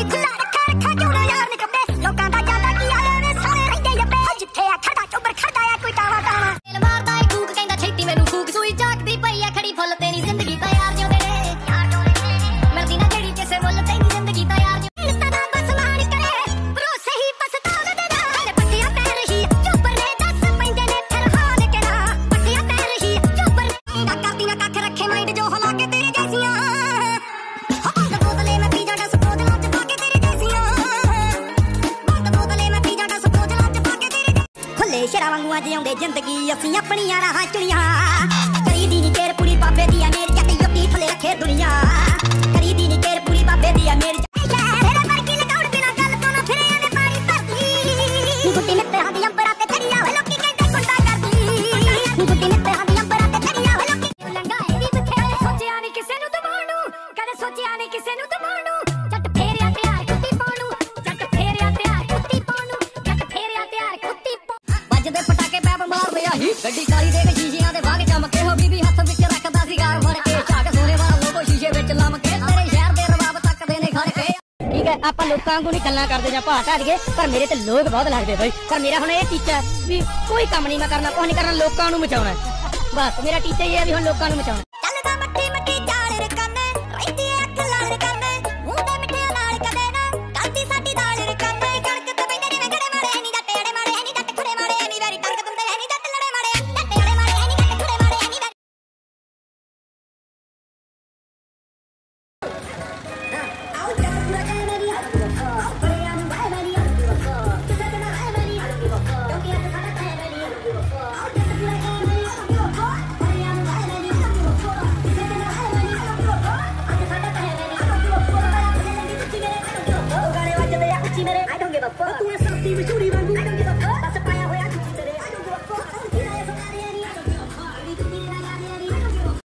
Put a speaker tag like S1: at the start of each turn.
S1: it tonight. ਸ਼ੇਰਾਂ ਵਾਂਗੂ ਅਜੇ ਆਉਂਦੇ ਜ਼ਿੰਦਗੀ? ਅਸੀਂ ਆਪਣੀਆਂ ਰਾਹਾਂ ਚੁਣੀਆਂ। ਕਰੀ ਦੀ ਨੀ ਤੇਰੇ ਪੂਰੀ ਬਾਬੇ ਦੀ ਮੇਰੀ ਜੱਟ ਯੁੱਤੀ ਥਲੇ ਰੱਖੇ ਦੁਨੀਆ। ਕਰੀ ਦੀ ਨੀ ਤੇਰੇ ਪੂਰੀ ਬਾਬੇ ਦੀ ਮੇਰੀ ਕਿਸੇ ਨੂੰ ਦਬਾਉਣ ਨੂੰ। ਕਦੇ ਸੋਚਿਆ ਨਹੀਂ ਕਿਸੇ ਨੂੰ ਗੱਡੀ ਕਾਲੀ ਦੇ ਵਿੱਚ ਸ਼ੀਸ਼ਿਆਂ ਦੇ ਬਾਗ ਚਮਕੇ ਹੋ, ਬੀਬੀ ਹੱਥ ਵਿੱਚ ਰੱਖਦਾ ਸੀ ਗਾਲ ਫੜ ਕੇ। ਝਾਕ ਸੋਨੇ ਵਾਲਾ ਵਿੱਚ ਲਮਕੇ। ਕੇ। ਠੀਕ ਹੈ, ਆਪਾਂ ਲੋਕਾਂ ਨੂੰ ਨਹੀਂ ਗੱਲਾਂ ਕਰਦੇ ਜਾਂ ਭਾਅ ਘਾੜੀਏ ਪਰ ਮੇਰੇ ਤੇ ਲੋਕ ਬਹੁਤ ਲੱਗਦੇ ਬਈ। ਪਰ ਮੇਰਾ ਹੁਣ ਇਹ ਟੀਚਾ ਵੀ ਕੋਈ ਕੰਮ ਨਹੀਂ ਮੈਂ ਕਰਨਾ ਕੁਝ ਨਹੀਂ ਕਰਨਾ, ਲੋਕਾਂ ਨੂੰ ਮਚਾਉਣਾ ਬਸ, ਮੇਰਾ ਟੀਚਾ ਇਹ ਹੈ ਵੀ ਹੁਣ ਲੋਕਾਂ ਨੂੰ ਮਚਾਉਣਾ give a fuck.